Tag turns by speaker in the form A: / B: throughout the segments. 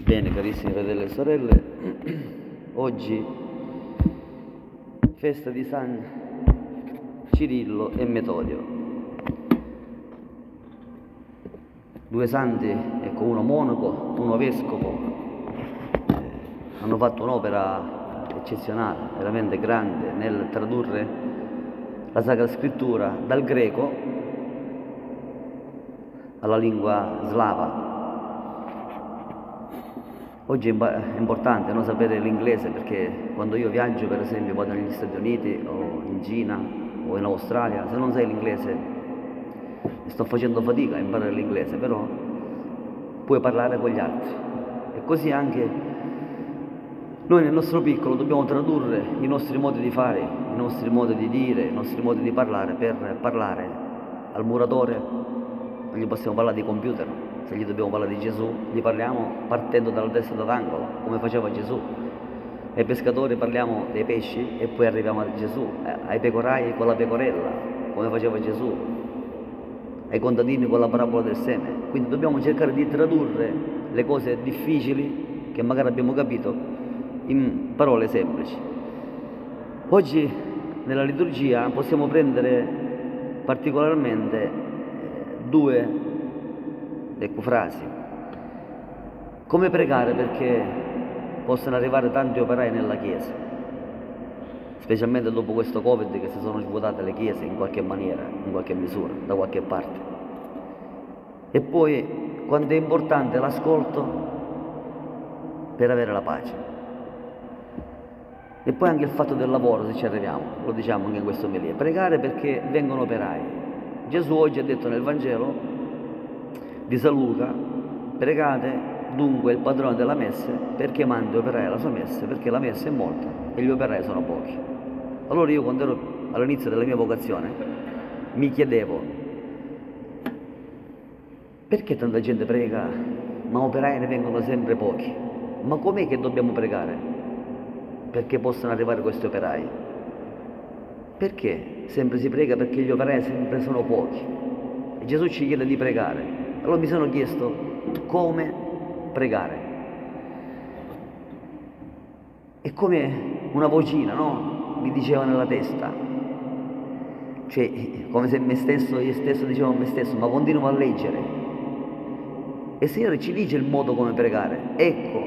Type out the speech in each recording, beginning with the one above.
A: Bene, carissimi fratelli e sorelle, oggi festa di San Cirillo e Metodio. Due santi, ecco, uno monaco, uno vescovo, eh, hanno fatto un'opera eccezionale, veramente grande nel tradurre la Sacra Scrittura dal greco alla lingua slava Oggi è importante no, sapere l'inglese perché quando io viaggio, per esempio, vado negli Stati Uniti o in Cina o in Australia, se non sai l'inglese, sto facendo fatica a imparare l'inglese, però puoi parlare con gli altri. E così anche noi nel nostro piccolo dobbiamo tradurre i nostri modi di fare, i nostri modi di dire, i nostri modi di parlare per parlare al muratore, non gli possiamo parlare di computer, se gli dobbiamo parlare di Gesù, gli parliamo partendo dalla testa d'angolo, come faceva Gesù. Ai pescatori parliamo dei pesci e poi arriviamo a Gesù, eh, ai pecorai con la pecorella, come faceva Gesù, ai contadini con la parabola del seme. Quindi dobbiamo cercare di tradurre le cose difficili che magari abbiamo capito in parole semplici. Oggi nella liturgia possiamo prendere particolarmente eh, due ecco frasi. Come pregare perché possano arrivare tanti operai nella Chiesa, specialmente dopo questo Covid che si sono svuotate le chiese in qualche maniera, in qualche misura, da qualche parte. E poi quanto è importante l'ascolto per avere la pace. E poi anche il fatto del lavoro, se ci arriviamo, lo diciamo anche in questo omelia, pregare perché vengono operai. Gesù oggi ha detto nel Vangelo di San Luca, pregate dunque il padrone della messe perché mandi operai alla sua messe, perché la messa è molta e gli operai sono pochi. Allora io quando ero all'inizio della mia vocazione mi chiedevo perché tanta gente prega ma operai ne vengono sempre pochi? Ma com'è che dobbiamo pregare perché possano arrivare questi operai? Perché sempre si prega perché gli operai sempre sono pochi? E Gesù ci chiede di pregare allora mi sono chiesto come pregare. È come una vocina, no? Mi diceva nella testa. Cioè, come se me stesso, io stesso dicevo a me stesso, ma continuo a leggere. E il Signore ci dice il modo come pregare. Ecco,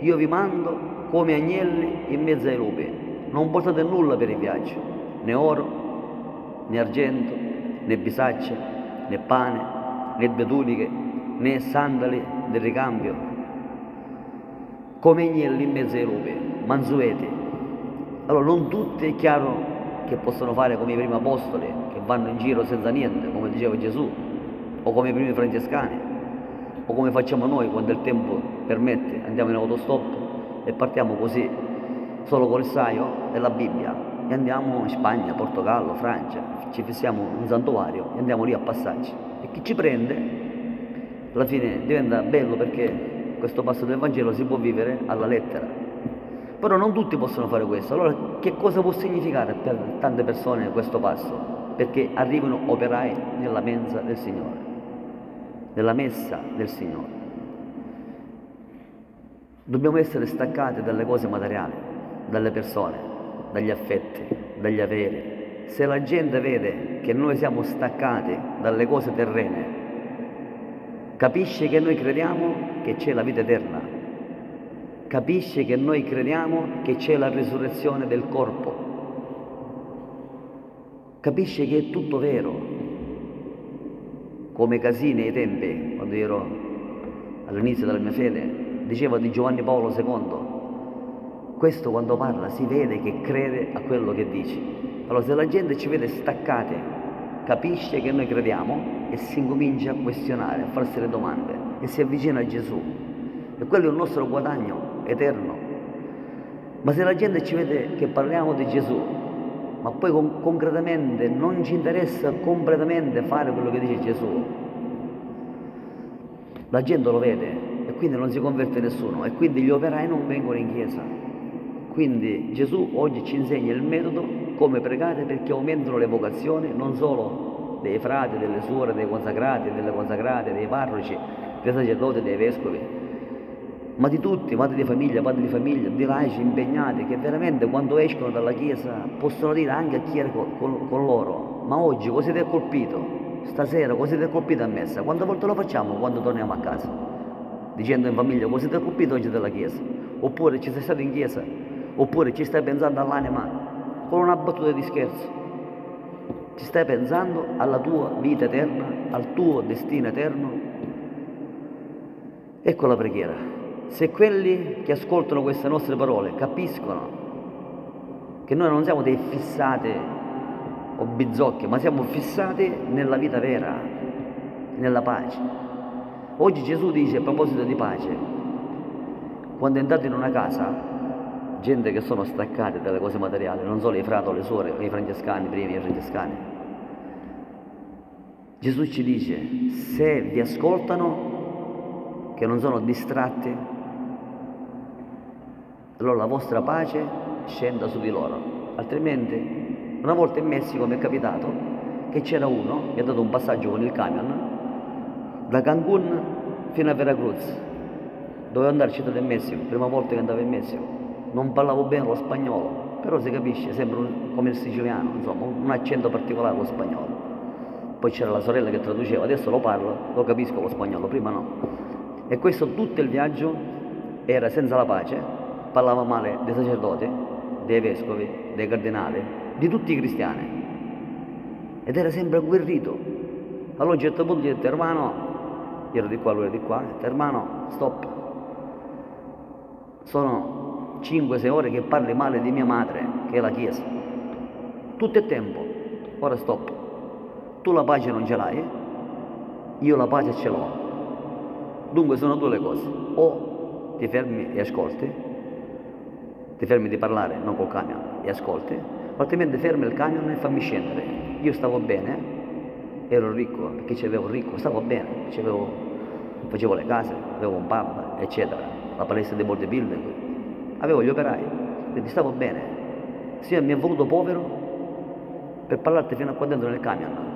A: io vi mando come agnelli in mezzo ai lupi. Non portate nulla per il viaggio, né oro, né argento, né bisacce, né pane, né tuniche né sandali del ricambio, come agnelli in mezzo ai lupi, mansueti. Allora non tutti è chiaro che possono fare come i primi apostoli, che vanno in giro senza niente, come diceva Gesù, o come i primi francescani, o come facciamo noi quando il tempo permette, andiamo in autostop e partiamo così, solo col saio e la Bibbia, e andiamo in Spagna, Portogallo, Francia, ci fissiamo un santuario e andiamo lì a passarci e chi ci prende alla fine diventa bello perché questo passo del Vangelo si può vivere alla lettera. Però non tutti possono fare questo. Allora che cosa può significare per tante persone questo passo? Perché arrivano operai nella mensa del Signore, nella messa del Signore. Dobbiamo essere staccati dalle cose materiali, dalle persone, dagli affetti, dagli averi, se la gente vede che noi siamo staccati dalle cose terrene, capisce che noi crediamo che c'è la vita eterna, capisce che noi crediamo che c'è la risurrezione del corpo, capisce che è tutto vero, come Casini ai tempi, quando ero all'inizio della mia fede, diceva di Giovanni Paolo II, questo quando parla si vede che crede a quello che dici. Allora se la gente ci vede staccate, capisce che noi crediamo e si incomincia a questionare, a farsi le domande e si avvicina a Gesù. E quello è il nostro guadagno eterno. Ma se la gente ci vede che parliamo di Gesù, ma poi con- concretamente non ci interessa completamente fare quello che dice Gesù, la gente lo vede e quindi non si converte nessuno e quindi gli operai non vengono in chiesa. Quindi Gesù oggi ci insegna il metodo come pregare perché aumentano le vocazioni non solo dei frati, delle suore, dei consacrati, delle consacrate, dei parroci, dei sacerdoti, dei vescovi, ma di tutti, madri di famiglia, padri di famiglia, di laici impegnati che veramente quando escono dalla chiesa possono dire anche a chi era con, con, con loro, ma oggi così ti è colpito, stasera così ti è colpito a messa, quante volte lo facciamo quando torniamo a casa? Dicendo in famiglia così ti è colpito oggi della chiesa, oppure ci sei stato in chiesa, oppure ci stai pensando all'anima con una battuta di scherzo, ci stai pensando alla tua vita eterna, al tuo destino eterno? Ecco la preghiera. Se quelli che ascoltano queste nostre parole capiscono che noi non siamo dei fissati o bizzocchi, ma siamo fissati nella vita vera, nella pace. Oggi Gesù dice a proposito di pace, quando entrate in una casa, gente che sono staccate dalle cose materiali, non solo i frati le suore i francescani, i primi i francescani, Gesù ci dice, se vi ascoltano, che non sono distratti allora la vostra pace scenda su di loro. Altrimenti, una volta in Messico mi è capitato che c'era uno che ha dato un passaggio con il camion da Cancun fino a Veracruz. Dovevo andare a Città del Messico, prima volta che andavo in Messico. Non parlavo bene lo spagnolo, però si capisce, sembra un, come il siciliano, insomma, un accento particolare lo spagnolo. Poi c'era la sorella che traduceva, adesso lo parlo, lo capisco lo spagnolo, prima no. E questo tutto il viaggio era senza la pace, parlava male dei sacerdoti, dei vescovi, dei cardinali, di tutti i cristiani. Ed era sempre agguerrito. Allora a un certo punto gli ho detto, hermano, io ero di qua, lui era di qua, ho detto, hermano, stop. Sono 5-6 ore che parli male di mia madre, che è la Chiesa. Tutto è tempo. Ora stop. Tu la pace non ce l'hai, io la pace ce l'ho. Dunque sono due le cose. O ti fermi e ascolti, ti fermi di parlare, non col camion, e ascolti, altrimenti fermi il camion e fammi scendere. Io stavo bene, ero ricco, perché c'avevo ricco, stavo bene, facevo le case, avevo un pub, eccetera, la palestra di bodybuilding, avevo gli operai, quindi stavo bene. Signore mi ha voluto povero per parlarti fino a qua dentro nel camion.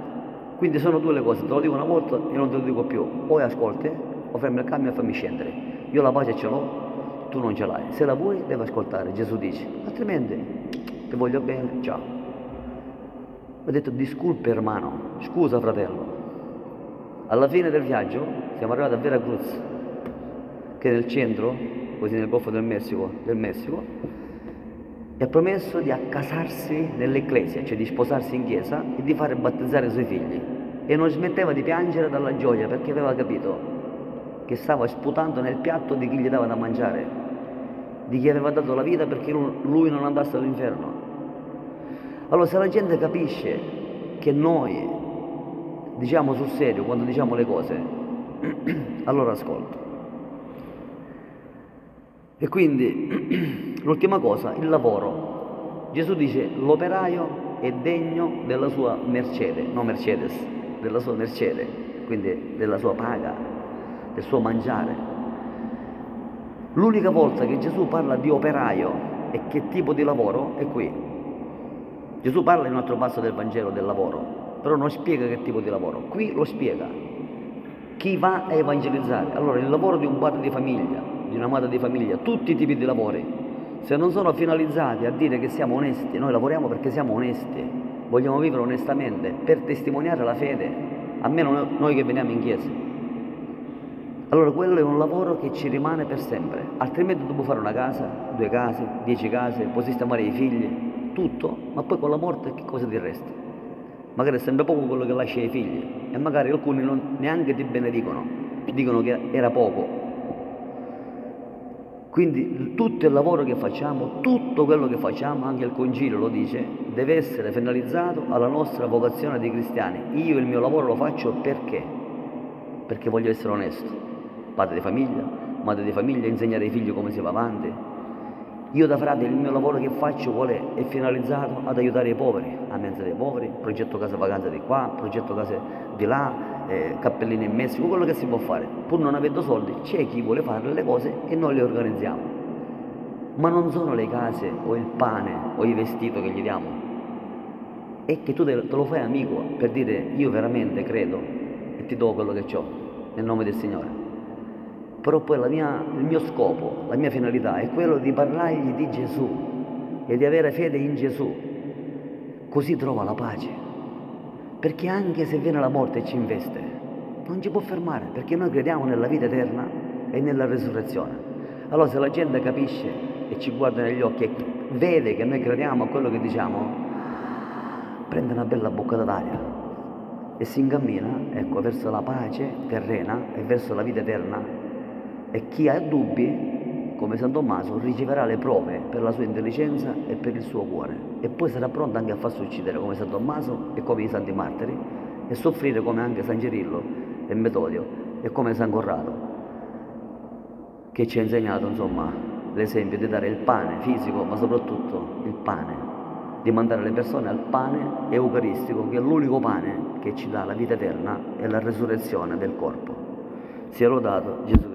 A: Quindi sono due le cose, te lo dico una volta e non te lo dico più. O ascolti, o fermi il camion e fammi scendere. Io la pace ce l'ho, tu non ce l'hai. Se la vuoi, devi ascoltare, Gesù dice. Altrimenti, ti voglio bene, ciao. Mi ha detto, disculpe hermano, scusa fratello. Alla fine del viaggio siamo arrivati a Veracruz, che è nel centro, così nel Golfo del Messico, del Messico, e ha promesso di accasarsi nell'ecclesia, cioè di sposarsi in chiesa e di fare battezzare i suoi figli. E non smetteva di piangere dalla gioia perché aveva capito che stava sputando nel piatto di chi gli dava da mangiare di chi aveva dato la vita perché lui non andasse all'inferno. Allora se la gente capisce che noi diciamo sul serio quando diciamo le cose, allora ascolta. E quindi l'ultima cosa, il lavoro. Gesù dice l'operaio è degno della sua mercede, no Mercedes, della sua mercede, quindi della sua paga, del suo mangiare. L'unica volta che Gesù parla di operaio e che tipo di lavoro è qui. Gesù parla in un altro passo del Vangelo del lavoro, però non spiega che tipo di lavoro. Qui lo spiega. Chi va a evangelizzare? Allora il lavoro di un padre di famiglia, di una madre di famiglia, tutti i tipi di lavori, se non sono finalizzati a dire che siamo onesti, noi lavoriamo perché siamo onesti, vogliamo vivere onestamente per testimoniare la fede, almeno noi che veniamo in chiesa. Allora quello è un lavoro che ci rimane per sempre, altrimenti dobbiamo fare una casa, due case, dieci case, poi sistemare i figli, tutto, ma poi con la morte che cosa ti resta? Magari è sempre poco quello che lasci ai figli e magari alcuni non, neanche ti benedicono, dicono che era poco. Quindi tutto il lavoro che facciamo, tutto quello che facciamo, anche il concilio lo dice, deve essere finalizzato alla nostra vocazione di cristiani. Io il mio lavoro lo faccio perché? Perché voglio essere onesto padre di famiglia, madre di famiglia, insegnare ai figli come si va avanti. Io da frate il mio lavoro che faccio qual è? È finalizzato ad aiutare i poveri, a mensa dei poveri, progetto casa vacanza di qua, progetto case di là, eh, cappellini in Messico, quello che si può fare. Pur non avendo soldi, c'è chi vuole fare le cose e noi le organizziamo. Ma non sono le case o il pane o i vestiti che gli diamo, è che tu te lo fai amico per dire io veramente credo e ti do quello che ho nel nome del Signore. Però poi mia, il mio scopo, la mia finalità è quello di parlargli di Gesù e di avere fede in Gesù, così trova la pace, perché anche se viene la morte e ci investe, non ci può fermare, perché noi crediamo nella vita eterna e nella resurrezione. Allora se la gente capisce e ci guarda negli occhi e vede che noi crediamo a quello che diciamo, prende una bella boccata d'aria e si incammina ecco, verso la pace terrena e verso la vita eterna. E chi ha dubbi, come San Tommaso, riceverà le prove per la sua intelligenza e per il suo cuore. E poi sarà pronto anche a farsi uccidere come San Tommaso e come i santi martiri e soffrire come anche San Cirillo e Metodio e come San Corrado, che ci ha insegnato insomma l'esempio di dare il pane fisico, ma soprattutto il pane di mandare le persone al pane eucaristico, che è l'unico pane che ci dà la vita eterna e la resurrezione del corpo. Sia lodato Gesù.